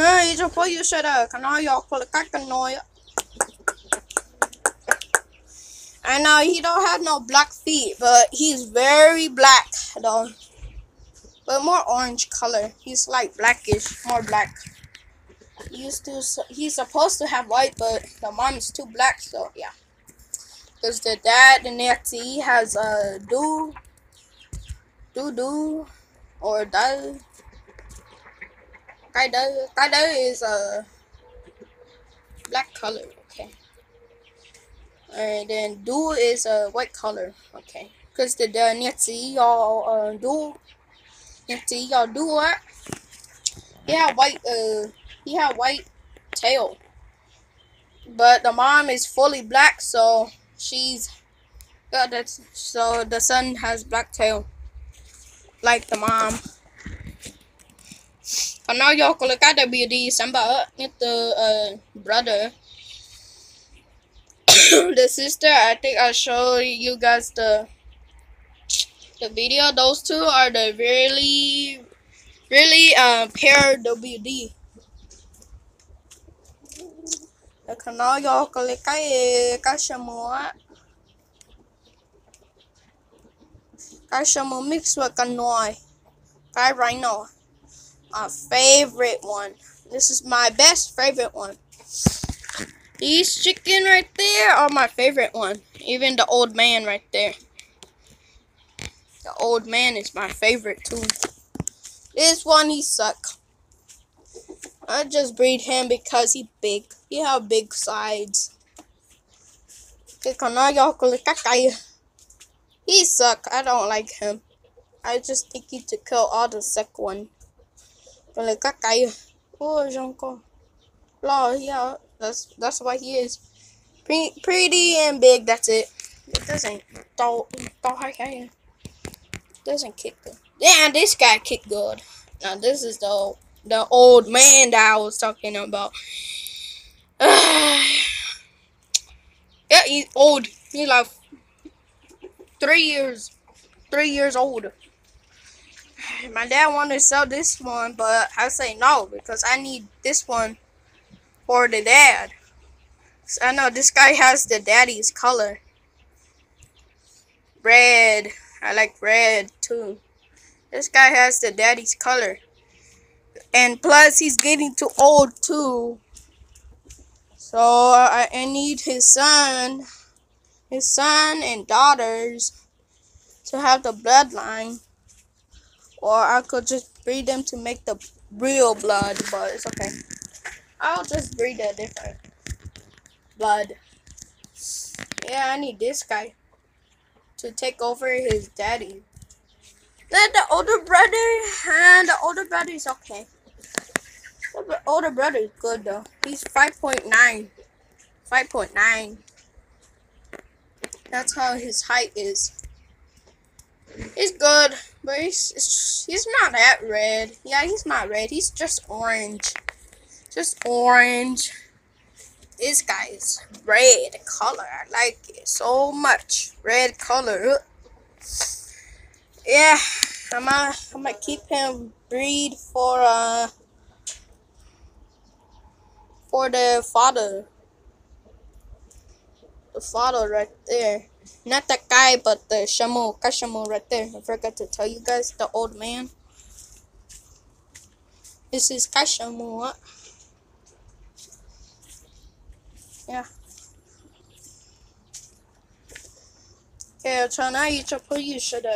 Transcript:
age of you should have can I y'all pull a kakanoya. I know he don't have no black feet, but he's very black though. But more orange color. He's like blackish, more black. He used to he's supposed to have white, but the mom is too black, so yeah. Cause the dad the Nancy has a do do do or do Kaido Kaido is a black color, okay. And then do is a white color, okay. Cause the the Nancy y'all uh do Nancy y'all do what? He had white uh he had white tail. But the mom is fully black, so she's got that. So the son has black tail, like the mom. Còn nói do cô cái đại biệt đi sắm bảo như the ờ, brother. the sister, I think I'll show you guys the the video. Those two are the really, really uh, pair WD. Còn nói do cô cái cái sâm múa. Cái múa mix with canoe nồi. Cái rhino. My favorite one. This is my best favorite one. These chicken right there are my favorite one. Even the old man right there. The old man is my favorite too. This one he suck. I just breed him because he big. He have big sides. He suck. I don't like him. I just think he to kill all the sick one. But like that guy. Oh, Junko. Law, yeah. That's that's why he is. Pretty, pretty and big. That's it. It doesn't. Don't. Don't. Doesn't kick good. Yeah, this guy kick good. Now this is the the old man that I was talking about. yeah, he's old. He's like three years, three years old. My dad wanted to sell this one, but I say no because I need this one for the dad. I know this guy has the daddy's color. Red. I like red too. This guy has the daddy's color. And plus, he's getting too old too. So I, I need his son, his son and daughters to have the bloodline. Or I could just breed them to make the real blood, but it's okay. I'll just breed a different blood. Yeah, I need this guy to take over his daddy. Then the older brother, and the older brother is okay. The older brother is good though. He's 5.9. 5.9. That's how his height is. He's good, but he's he's not that red. Yeah, he's not red. He's just orange. Just orange. This guy is red color. I like it so much. Red color. Yeah, I'm gonna, I'm gonna keep him breed for uh for the father. The father right there. Not that guy, but the Shamu, Kashamu right there. I forgot to tell you guys, the old man. This is Kashamu. Yeah. I'll try now you to put you should